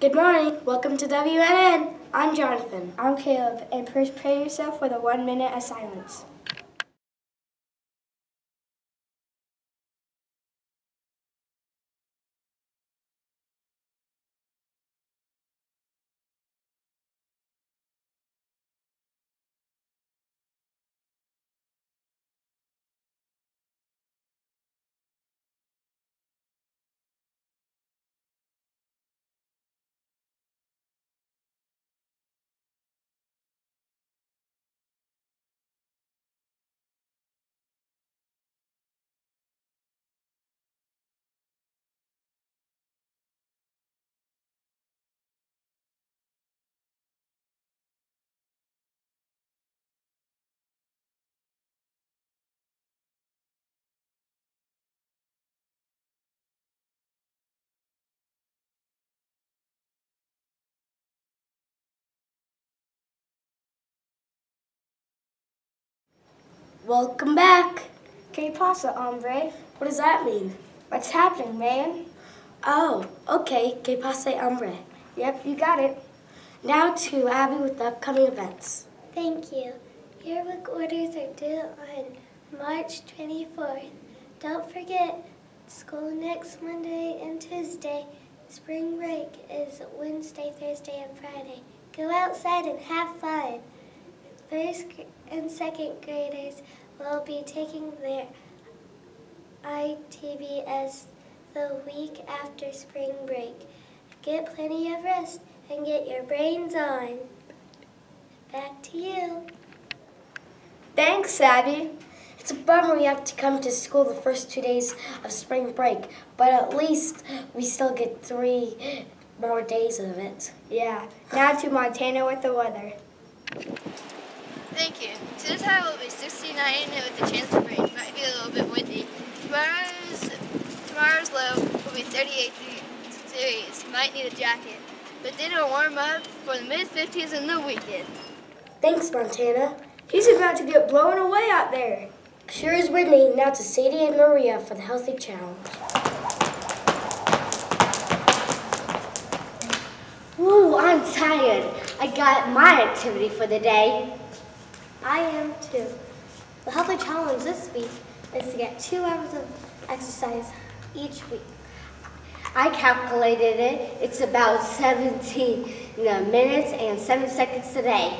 Good morning. Welcome to WNN. I'm Jonathan. I'm Caleb, and prepare yourself for the one minute of silence. Welcome back. Que pasa, hombre? What does that mean? What's happening, man? Oh, okay. Que pasa, hombre. Yep, you got it. Now to Abby with the upcoming events. Thank you. Yearbook orders are due on March 24th. Don't forget, school next Monday and Tuesday. Spring break is Wednesday, Thursday, and Friday. Go outside and have fun. First and second graders will be taking their ITBS the week after spring break. Get plenty of rest and get your brains on. Back to you. Thanks, Abby. It's a bummer we have to come to school the first two days of spring break, but at least we still get three more days of it. Yeah. Now to Montana with the weather. Thank you. Today's high will be 69 with a chance of rain. Might be a little bit windy. Tomorrow's tomorrow's low will be 38 degrees. Might need a jacket. But then it'll warm up for the mid 50s in the weekend. Thanks, Montana. He's about to get blown away out there. Sure is Whitney. Now to Sadie and Maria for the Healthy Challenge. Ooh, I'm tired. I got my activity for the day. I am too. The healthy challenge this week is to get two hours of exercise each week. I calculated it. It's about 17 minutes and 7 seconds a day.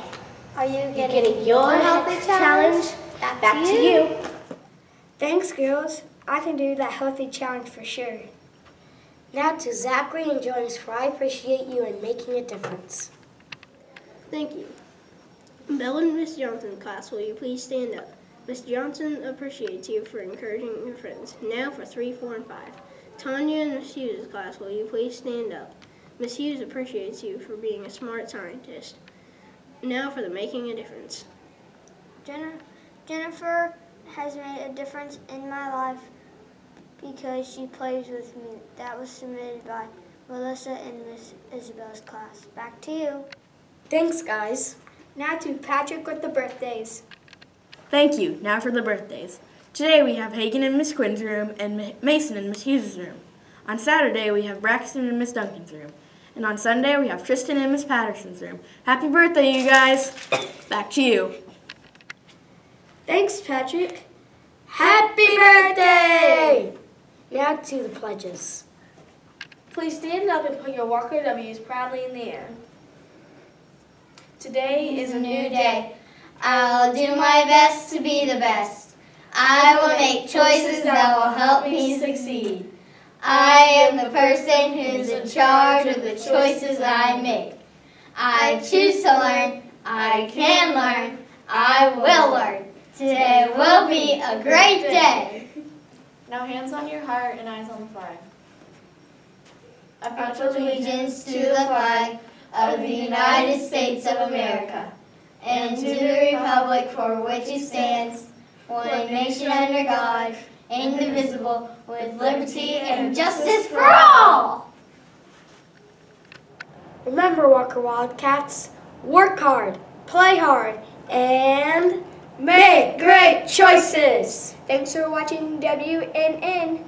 Are you You're getting, getting your healthy challenge. Back, Back to to you. you. Thanks, girls. I can do that healthy challenge for sure. Now to Zachary and Jonas for I appreciate you and making a difference. Thank you. Bell and Miss Johnson class, will you please stand up? Miss Johnson appreciates you for encouraging your friends. Now for 3, 4, and 5. Tanya and Miss Hughes class, will you please stand up? Miss Hughes appreciates you for being a smart scientist. Now for the making a difference. Jennifer, Jennifer has made a difference in my life because she plays with me. That was submitted by Melissa and Miss Isabel's class. Back to you. Thanks, guys. Now to Patrick with the birthdays. Thank you. Now for the birthdays. Today we have Hagen in Miss Quinn's room and Mason in Miss Hughes' room. On Saturday we have Braxton in Miss Duncan's room. And on Sunday we have Tristan in Miss Patterson's room. Happy birthday, you guys. Back to you. Thanks, Patrick. Happy birthday! Now to the pledges. Please stand up and put your Walker W's proudly in the air. Today is a new day. I'll do my best to be the best. I will make choices that will help me succeed. I am the person who's in charge of the choices I make. I choose to learn. I can learn. I will learn. Today will be a great day. Now hands on your heart and eyes on the flag. I I pledge allegiance to the flag of the United States of America and to the republic for which it stands, one nation under God, indivisible, with liberty and justice for all. Remember, Walker Wildcats, work hard, play hard, and Make great choices. Thanks for watching WNN.